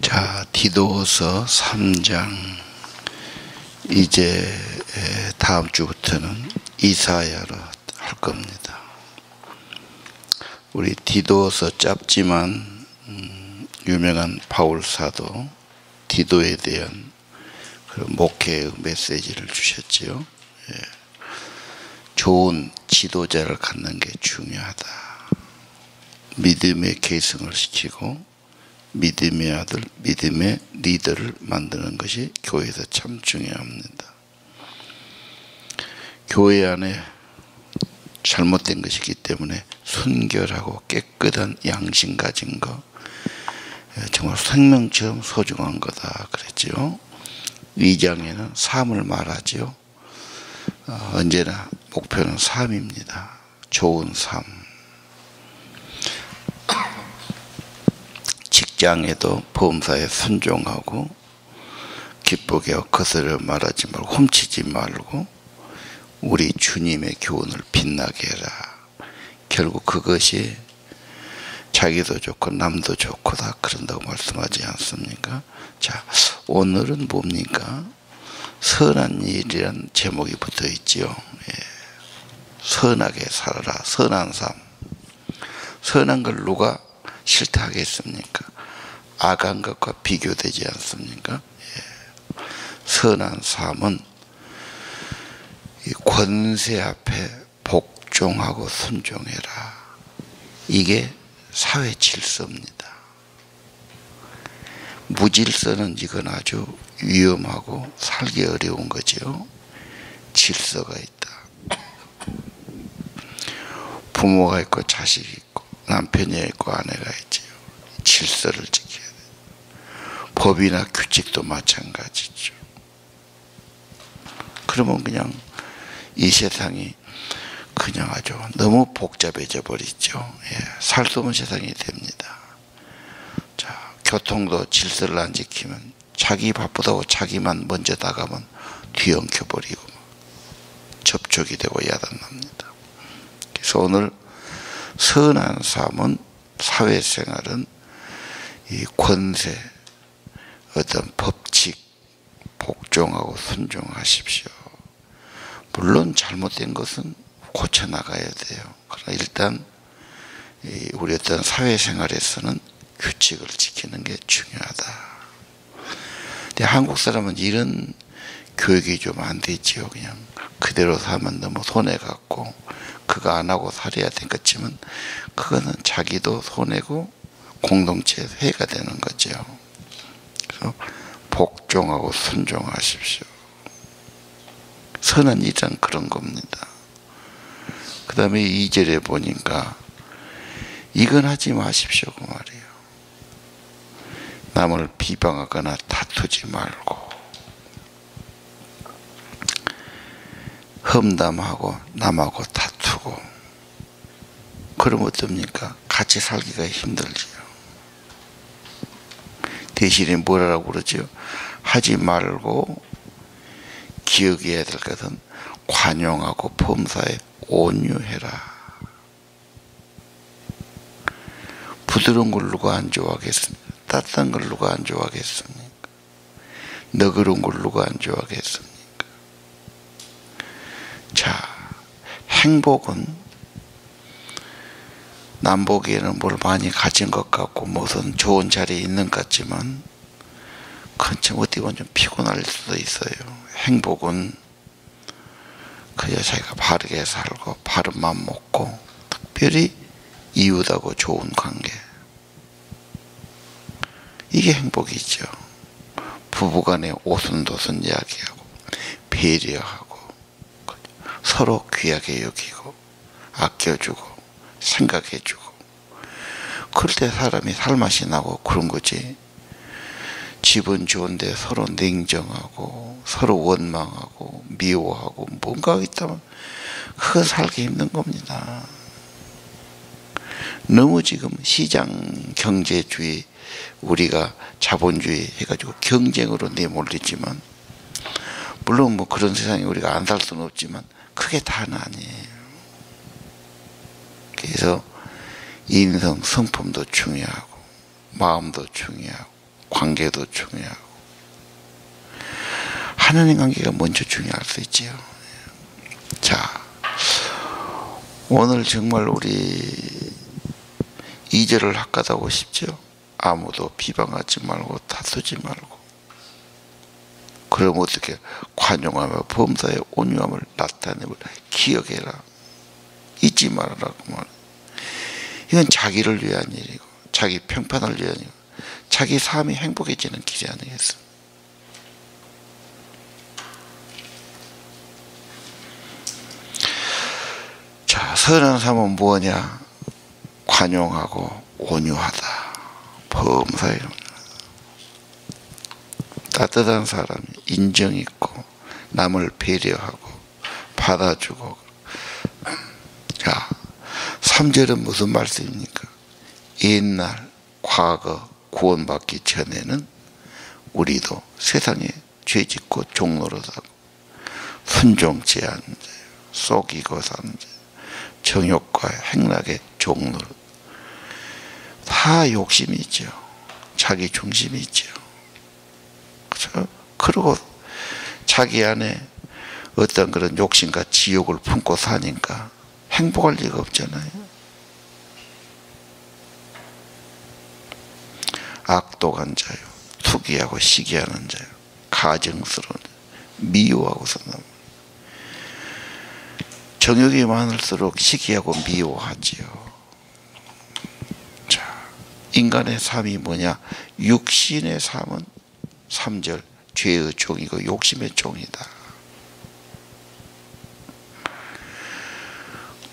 자, 디도서 3장 이제 다음 주부터는 이사야로 할 겁니다. 우리 디도서 짧지만 음, 유명한 바울 사도 디도에 대한 목회의 메시지를 주셨지요. 예. 좋은 지도자를 갖는 게 중요하다. 믿음의 계승을 시키고 믿음의 아들, 믿음의 리더를 만드는 것이 교회에서 참 중요합니다. 교회 안에 잘못된 것이기 때문에 순결하고 깨끗한 양심 가진 거 예, 정말 생명처럼 소중한 거다 그랬죠. 위장에는 삶을 말하죠. 어, 언제나 목표는 삶입니다. 좋은 삶. 직장에도 범사에 순종하고 기쁘게 거스려 말하지 말고 훔치지 말고 우리 주님의 교훈을 빛나게 해라. 결국 그것이 자기도 좋고 남도 좋고 다 그런다고 말씀하지 않습니까? 자, 오늘은 뭡니까? 선한 일이란 제목이 붙어 있지요. 예. 선하게 살아라. 선한 삶. 선한 걸 누가 싫다 하겠습니까? 악한 것과 비교되지 않습니까? 예. 선한 삶은 권세 앞에 복종하고 순종해라. 이게 사회 질서입니다. 무질서는 이건 아주 위험하고 살기 어려운 거죠. 질서가 있다. 부모가 있고 자식이 있고 남편이 있고 아내가 있지요. 질서를 지켜야 돼. 법이나 규칙도 마찬가지죠. 그러면 그냥 이 세상이 그냥 아주 너무 복잡해져 버리죠. 예, 살수 없는 세상이 됩니다. 자, 교통도 질서를 안 지키면 자기 바쁘다고 자기만 먼저 나가면 뒤엉켜 버리고 접촉이 되고 야단납니다. 그래서 오늘 선한 삶은 사회생활은 이 권세, 어떤 법칙, 복종하고 순종하십시오. 물론 잘못된 것은 고쳐 나가야 돼요. 그러나 일단 우리 어떤 사회생활에서는 규칙을 지키는 게 중요하다. 근데 한국 사람은 이런 교육이 좀 안 되지요. 그냥 그대로 살면 너무 손해 갖고 그거 안 하고 살아야 되겠지만 그거는 자기도 손해고 공동체에 해가 되는 거죠. 복종하고 순종하십시오. 선한 일은 그런 겁니다. 그 다음에 2절에 보니까 이건 하지 마십시오 그 말이에요. 남을 비방하거나 다투지 말고 험담하고 남하고 다투고 그러면 어떻습니까? 같이 살기가 힘들지요. 대신에 뭐라고 그러죠? 하지 말고 기억해야 될 것은 관용하고 범사에 온유해라. 부드러운 걸 누가 안 좋아하겠습니까? 따뜻한 걸 누가 안 좋아하겠습니까? 너그러운 걸 누가 안 좋아하겠습니까? 자, 행복은 남보기에는 뭘 많이 가진 것 같고 무슨 좋은 자리에 있는 것 같지만 그건 참 어떻게 보면 좀 피곤할 수도 있어요. 행복은 그저 자기가 바르게 살고 바른 맘 먹고 특별히 이웃하고 좋은 관계 이게 행복이죠. 부부간에 오순도순 이야기하고 배려하고 서로 귀하게 여기고 아껴주고 생각해주고 그럴 때 사람이 살맛이 나고 그런 거지 집은 좋은데 서로 냉정하고 서로 원망하고 미워하고 뭔가 있다면 그건 살기 힘든 겁니다. 너무 지금 시장 경제주의 우리가 자본주의 해가지고 경쟁으로 내몰리지만 물론 뭐 그런 세상에 우리가 안 살 수는 없지만 그게 다는 아니에요. 그래서 인성 성품도 중요하고 마음도 중요하고 관계도 중요하고 하나님 관계가 먼저 중요할 수 있지요. 자, 오늘 정말 우리 이절을 학가다고 싶죠. 아무도 비방하지 말고 다투지 말고 그럼 어떻게 관용하며 범사의 온유함을 나타내을 기억해라. 잊지 말아라고 말. 이건 자기를 위한 일이고 자기 평판을 위한 일이고 자기 삶이 행복해지는 길이 아니겠습니까? 자, 선한 삶은 뭐냐? 관용하고 온유하다. 범사에 따뜻한 사람이 인정 있고 남을 배려하고 받아주고 자 3절은 무슨 말씀입니까? 옛날 과거 구원받기 전에는 우리도 세상에 죄 짓고 종로로 사고 순종치 않은 자 속이고 사는 자 정욕과 행락의 종로로 다 욕심이 있죠. 자기 중심이 있죠. 그렇죠? 그리고 자기 안에 어떤 그런 욕심과 지욕을 품고 사니까 행복할 리가 없잖아요. 악독한 자요, 투기하고 시기하는 자요, 가정스러운 미워하고 사는 정욕이 많을수록 시기하고 미워하지요. 자, 인간의 삶이 뭐냐? 육신의 삶은 3절 죄의 종이고 욕심의 종이다.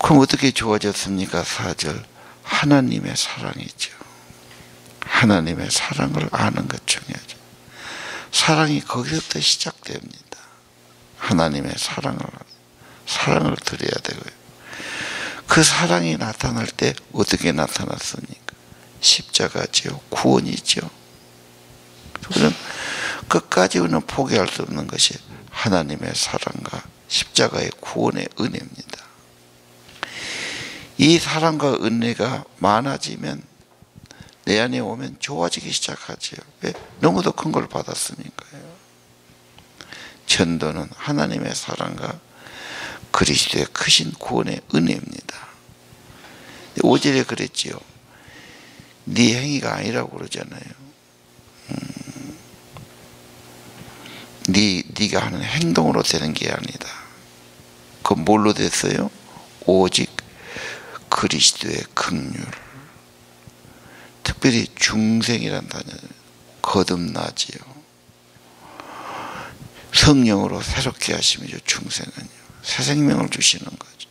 그럼 어떻게 좋아졌습니까? 4절 하나님의 사랑이죠. 하나님의 사랑을 아는 것 중요하죠. 사랑이 거기서부터 시작됩니다. 하나님의 사랑을 사랑을 드려야 되고요. 그 사랑이 나타날 때 어떻게 나타났습니까? 십자가지요. 구원이죠. 그럼 끝까지는 포기할 수 없는 것이 하나님의 사랑과 십자가의 구원의 은혜입니다. 이 사랑과 은혜가 많아지면 내 안에 오면 좋아지기 시작하지요. 왜? 너무도 큰 걸 받았으니까요. 전도는 하나님의 사랑과 그리스도의 크신 구원의 은혜입니다. 오절에 그랬지요. 네 행위가 아니라고 그러잖아요. 음, 네 네가 하는 행동으로 되는 게 아니다. 그 뭘로 됐어요? 오직 그리스도의 긍휼. 특별히 중생이란 단어 거듭나지요. 성령으로 새롭게 하심이죠. 중생은요. 새 생명을 주시는 거죠.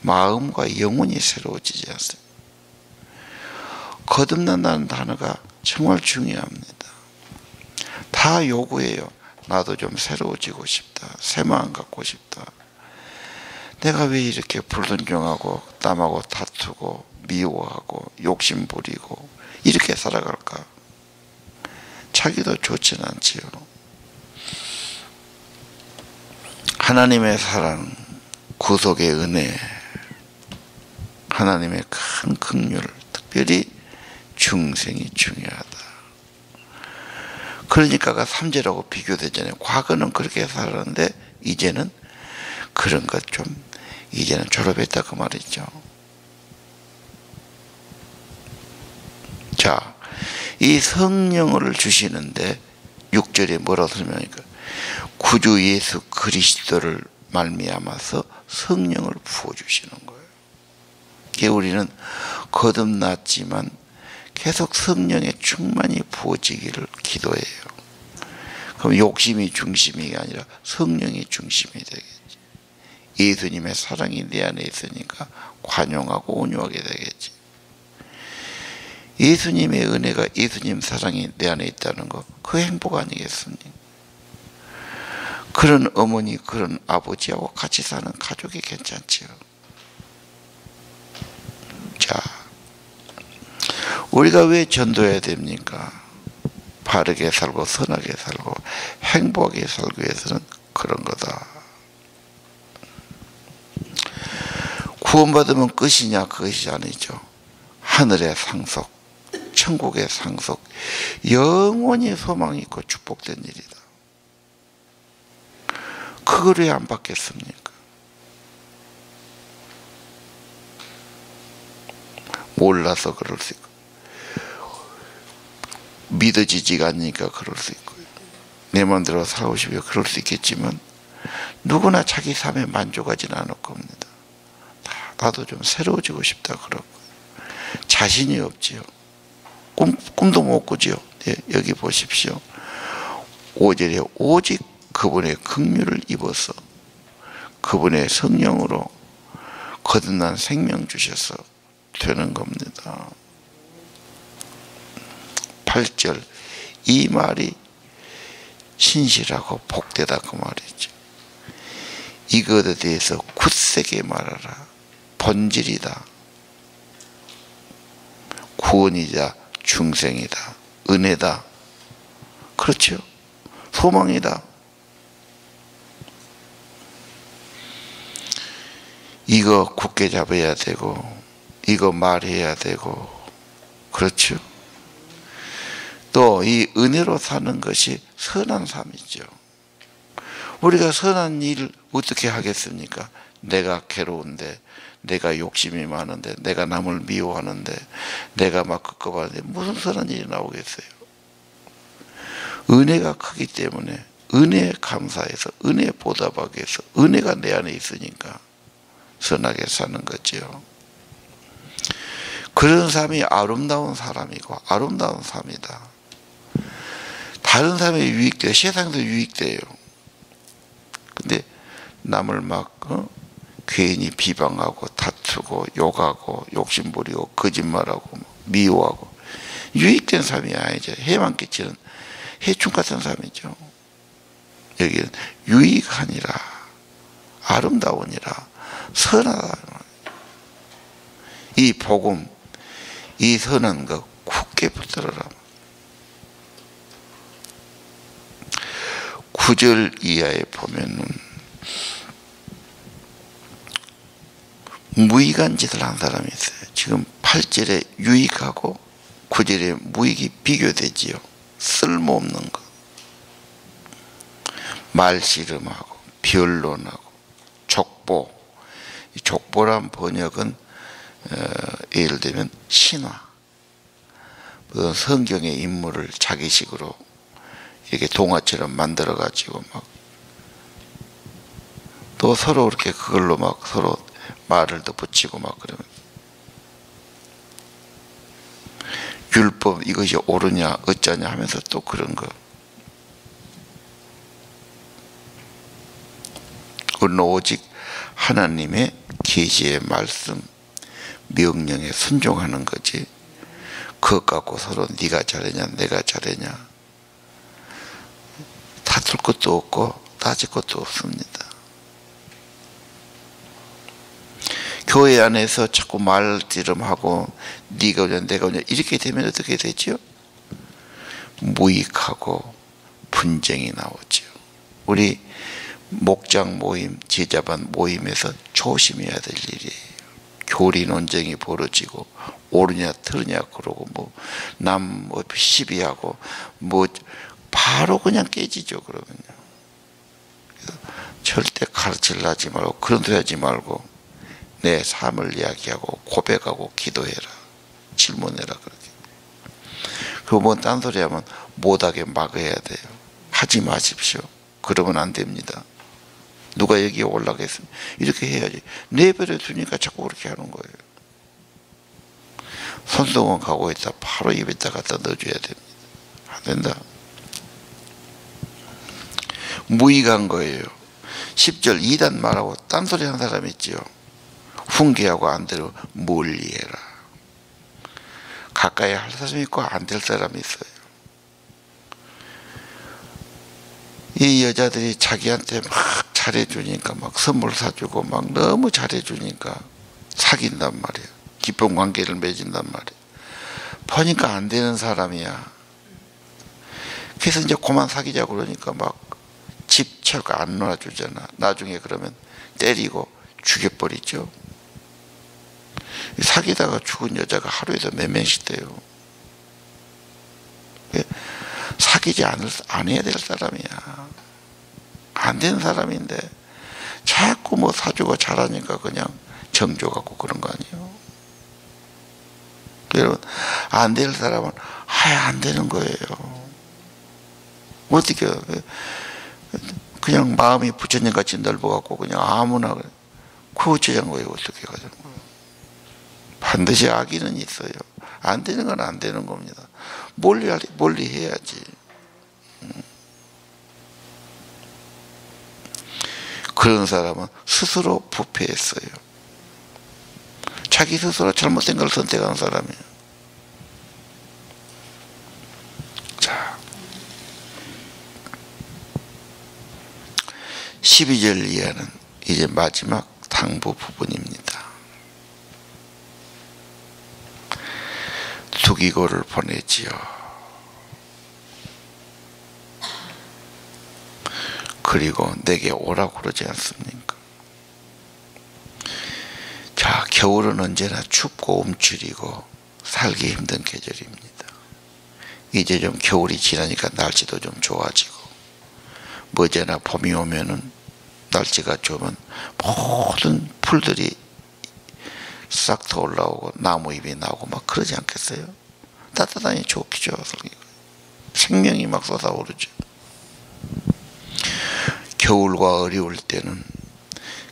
마음과 영혼이 새로워지지 않습니다. 거듭난다는 단어가 정말 중요합니다. 다 요구해요. 나도 좀 새로워지고 싶다. 새 마음 갖고 싶다. 내가 왜 이렇게 불순종하고 남하고 다투고 미워하고 욕심 부리고 이렇게 살아갈까? 자기도 좋지는 않지요. 하나님의 사랑, 구속의 은혜, 하나님의 큰 긍휼, 특별히 중생이 중요하다. 그러니까가 삼재라고 비교되잖아요. 과거는 그렇게 살았는데 이제는 그런 것 좀 이제는 졸업했다 그 말이죠. 자, 이 성령을 주시는데 6절에 뭐라고 설명하니까 구주 예수 그리스도를 말미암아서 성령을 부어 주시는 거예요. 이게 우리는 거듭났지만 계속 성령의 충만이 부어지기를 기도해요. 그럼 욕심이 중심이 아니라 성령이 중심이 되겠지. 예수님의 사랑이 내 안에 있으니까 관용하고 온유하게 되겠지. 예수님의 은혜가 예수님 사랑이 내 안에 있다는 거, 그 행복 아니겠습니까? 그런 어머니, 그런 아버지하고 같이 사는 가족이 괜찮지요. 자, 우리가 왜 전도해야 됩니까? 바르게 살고 선하게 살고 행복하게 살기 위해서는 그런 거다. 구원받으면 끝이냐? 그것이 아니죠. 하늘의 상속, 천국의 상속 영원히 소망 있고 축복된 일이다. 그걸 왜 안 받겠습니까? 몰라서 그럴 수 있고 믿어지지가 않으니까 그럴 수 있고요. 내 마음대로 살고 싶으면 그럴 수 있겠지만 누구나 자기 삶에 만족하지는 않을 겁니다. 나도 좀 새로워지고 싶다 그러고 자신이 없지요. 꿈, 꿈도 못 꾸지요. 네, 여기 보십시오. 5절에 오직 그분의 긍휼을 입어서 그분의 성령으로 거듭난 생명 주셔서 되는 겁니다. 8절 이 말이 신실하고 복되다 그 말이죠. 이것에 대해서 굳세게 말하라. 본질이다. 구원이자 중생이다. 은혜다. 그렇죠. 소망이다. 이거 굳게 잡아야 되고, 이거 말해야 되고, 그렇죠. 또 이 은혜로 사는 것이 선한 삶이죠. 우리가 선한 일 어떻게 하겠습니까? 내가 괴로운데, 내가 욕심이 많은데, 내가 남을 미워하는데, 내가 막 급급하는데, 무슨 선한 일이 나오겠어요? 은혜가 크기 때문에, 은혜 감사해서, 은혜 보답하기 위해서, 은혜가 내 안에 있으니까, 선하게 사는 거죠. 그런 삶이 아름다운 사람이고, 아름다운 삶이다. 다른 사람에 유익돼요. 세상도 유익돼요. 근데 남을 막, 어? 괜히 비방하고 다투고 욕하고 욕심부리고 거짓말하고 미워하고 유익된 삶이 아니죠. 해만 끼치는 해충 같은 삶이죠. 여기는 유익하니라 아름다우니라 선하다. 이 복음 이 선한 거 굳게 붙들어라. 9절 이하에 보면은 무익한 짓을 한 사람이 있어요. 지금 8절에 유익하고 9절에 무익이 비교되지요. 쓸모없는 것. 말씨름하고 변론하고 족보. 족보란 번역은 어, 예를 들면 신화. 성경의 인물을 자기식으로 이렇게 동화처럼 만들어 가지고 막 또 서로 이렇게 그걸로 막 서로 말을 더 붙이고 막 그러면. 율법 이것이 옳으냐 어쩌냐 하면서 또 그런 거. 우리는 오직 하나님의 계시의 말씀 명령에 순종하는 거지. 그것 갖고 서로 네가 잘했냐 내가 잘했냐. 다툴 것도 없고 따질 것도 없습니다 교회 안에서 자꾸 말지름하고 네가 오냐 내가 오냐 이렇게 되면 어떻게 되죠? 무익하고 분쟁이 나오죠. 우리 목장 모임, 제자반 모임에서 조심해야 될 일이에요. 교리 논쟁이 벌어지고 옳으냐 틀으냐 그러고 뭐남 뭐 시비하고 뭐 바로 그냥 깨지죠 그러면요. 절대 가르치려지 말고 그런 소리 하지 말고 내 삶을 이야기하고 고백하고 기도해라. 질문해라. 그렇게. 그리고 뭐 딴소리 하면 못하게 막아야 돼요. 하지 마십시오. 그러면 안 됩니다. 누가 여기에 올라가겠습니까? 이렇게 해야지. 내버려 두니까 자꾸 그렇게 하는 거예요. 손동원 가고 있다. 바로 입에다 갖다 넣어줘야 됩니다. 안 된다. 무익한 거예요. 10절 2단 말하고 딴소리 하는 사람 있지요. 훈계하고 안 되로 멀리해라. 가까이 할 사람이 있고 안 될 사람이 있어요. 이 여자들이 자기한테 막 잘해주니까 막 선물 사주고 막 너무 잘해주니까 사귄단 말이야. 깊은 관계를 맺은단 말이야. 보니까 안 되는 사람이야. 그래서 이제 그만 사귀자 그러니까 막 집, 철가 안 놔주잖아. 나중에 그러면 때리고 죽여버리죠. 사귀다가 죽은 여자가 하루에도 몇 명씩 돼요. 사귀지 않을, 안 해야 될 사람이야. 안 되는 사람인데 자꾸 뭐 사주고 잘하니까 그냥 정조 갖고 그런 거 아니에요. 여러분, 안 될 사람은 아예 안 되는 거예요. 어떻게, 그냥 마음이 부처님 같이 넓어갖고 그냥 아무나, 그 어쩌자는 거예요, 어떻게 거예요. 반드시 악의는 있어요. 안 되는 건 안 되는 겁니다. 멀리, 멀리 해야지. 그런 사람은 스스로 부패했어요. 자기 스스로 잘못된 걸 선택한 사람이에요. 자. 12절 이하는 이제 마지막 당부 부분입니다. 두기고를 보내지요. 그리고 내게 오라고 그러지 않습니까? 자, 겨울은 언제나 춥고 움츠리고 살기 힘든 계절입니다. 이제 좀 겨울이 지나니까 날씨도 좀 좋아지고 머지나 봄이 오면은 날씨가 좋으면 모든 풀들이 싹더 올라오고 나무 잎이 나오고 막 그러지 않겠어요? 따뜻하니 좋겠죠. 생명이 막 쏟아오르죠. 겨울과 어려울 때는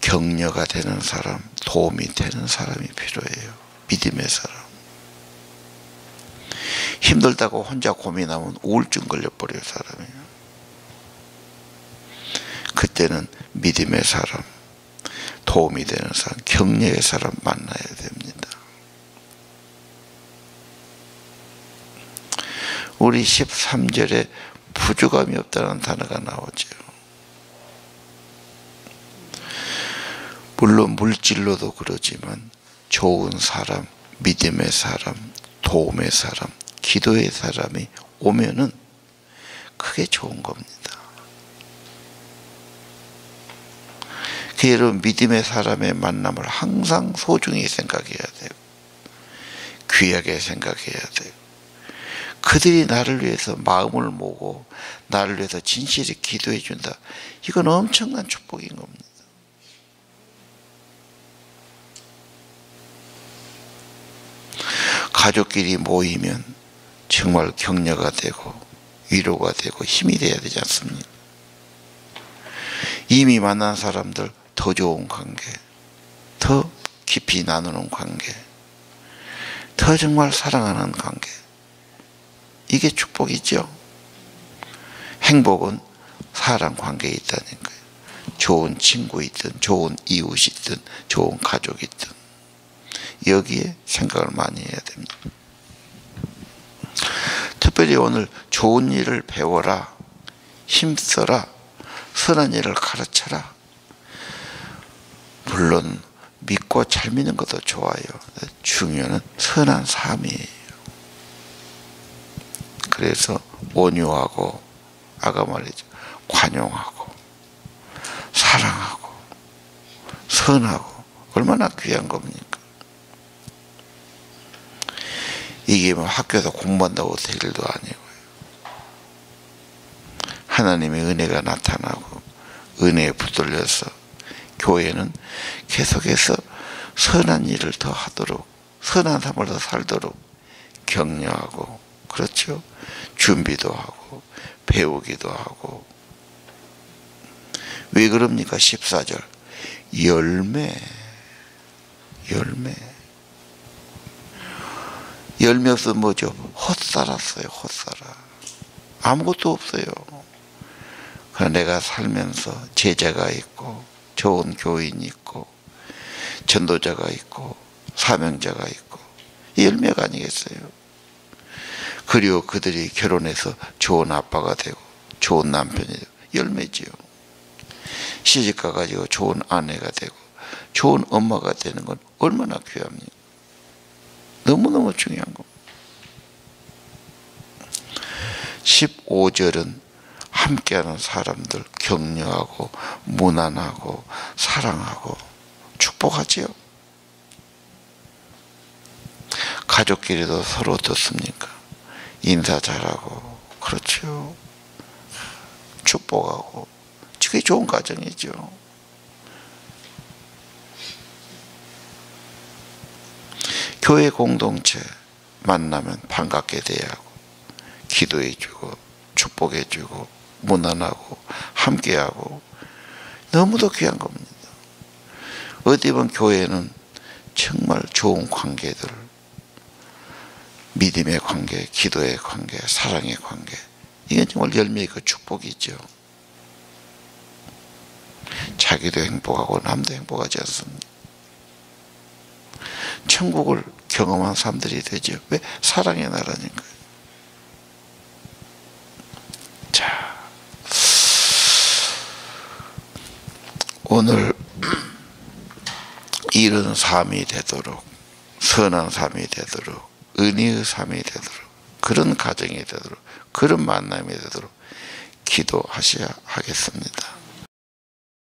격려가 되는 사람, 도움이 되는 사람이 필요해요. 믿음의 사람. 힘들다고 혼자 고민하면 우울증 걸려버려요, 사람이요. 그때는 믿음의 사람, 도움이 되는 사람, 격려의 사람 만나야 됩니다. 우리 13절에 부족함이 없다는 단어가 나오죠. 물론 물질로도 그러지만 좋은 사람, 믿음의 사람, 도움의 사람, 기도의 사람이 오면은 그게 좋은 겁니다. 그 여러분 믿음의 사람의 만남을 항상 소중히 생각해야 돼요. 귀하게 생각해야 돼요. 그들이 나를 위해서 마음을 모고 나를 위해서 진실히 기도해 준다. 이건 엄청난 축복인 겁니다. 가족끼리 모이면 정말 격려가 되고 위로가 되고 힘이 돼야 되지 않습니까? 이미 만난 사람들 더 좋은 관계, 더 깊이 나누는 관계, 더 정말 사랑하는 관계. 이게 축복이죠. 행복은 사람 관계에 있다는 거예요. 좋은 친구이든, 좋은 이웃이든, 좋은 가족이든. 여기에 생각을 많이 해야 됩니다. 특별히 오늘 좋은 일을 배워라, 힘써라, 선한 일을 가르쳐라. 물론 믿고 잘 믿는 것도 좋아요. 중요한 선한 삶이에요. 그래서 온유하고 아까 말이죠. 관용하고 사랑하고 선하고 얼마나 귀한 겁니까? 이게 뭐 학교에서 공부한다고 될 일도 아니고요. 하나님의 은혜가 나타나고 은혜에 붙들려서 교회는 계속해서 선한 일을 더 하도록 선한 삶을 더 살도록 격려하고 그렇죠. 준비도 하고 배우기도 하고 왜 그럽니까? 14절 열매 열매 열매 없으면 뭐죠? 헛살았어요, 헛살아. 아무것도 없어요. 내가 살면서 제자가 있고, 좋은 교인이 있고, 전도자가 있고, 사명자가 있고, 열매가 아니겠어요. 그리고 그들이 결혼해서 좋은 아빠가 되고, 좋은 남편이 되고, 열매지요. 시집 가가지고 좋은 아내가 되고, 좋은 엄마가 되는 건 얼마나 귀합니까? 너무너무 중요한 겁니다. 15절은 함께하는 사람들 격려하고 무난하고 사랑하고 축복하지요. 가족끼리도 서로 어떻습니까? 인사 잘하고 그렇죠. 축복하고 그게 좋은 가정이죠. 교회 공동체 만나면 반갑게 대하고 기도해주고 축복해주고 문안하고 함께하고 너무도 귀한 겁니다. 어디 보면 교회는 정말 좋은 관계들 믿음의 관계, 기도의 관계, 사랑의 관계 이건 정말 열매의 그 축복이죠. 자기도 행복하고 남도 행복하지 않습니다. 천국을 경험한 사람들이 되죠. 왜? 사랑의 나라니까요. 자, 오늘 이런 삶이 되도록 선한 삶이 되도록 은혜의 삶이 되도록 그런 가정이 되도록 그런 만남이 되도록 기도하셔야 하겠습니다.